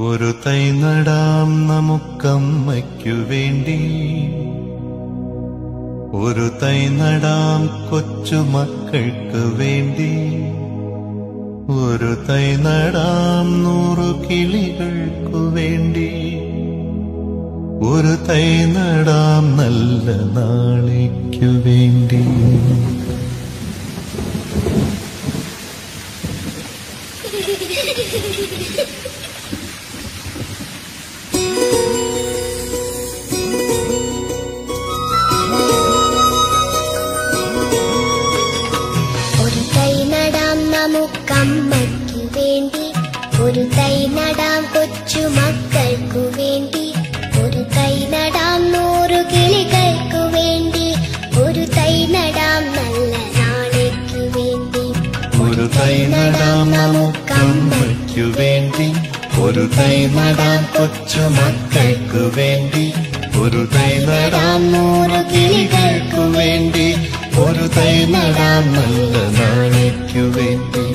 ഒരു തൈ നടാം നമുക്കമ്മയ്ക്കു വേണ്ടി. ഒരു തൈ നടാം കൊച്ചുമക്കൾക്ക് വേണ്ടി. ഒരു തൈ നടാം നൂറു കിളികൾക്കു വേണ്ടി. ഒരു തൈ നടാം നല്ല നാളേക്കു വേണ്ടി. ഒരു നമുക്കമ്മയ്ക്കു വേണ്ടി ഒരു തൈ നടാം കൊച്ചു മക്കൾക്കു വേണ്ടി. ഒരു തൈ നടാം നൂറു കിളികൾക്കു വേണ്ടി. ഒരു തൈ നടാം നല്ല നാളേക്കു വേണ്ടി. ഒരു തൈ നടാം നമുക്കമ്മയ്ക്കു വേണ്ടി. ഒരു തൈ നടാം കൊച്ചു മക്കൾക്കു വേണ്ടി. ഒരു തൈ നടാം നൂറ് കിളികൾക്കു വേണ്ടി. ഒരു തൈ നടാം നല്ല നാളേക്കു വേണ്ടി.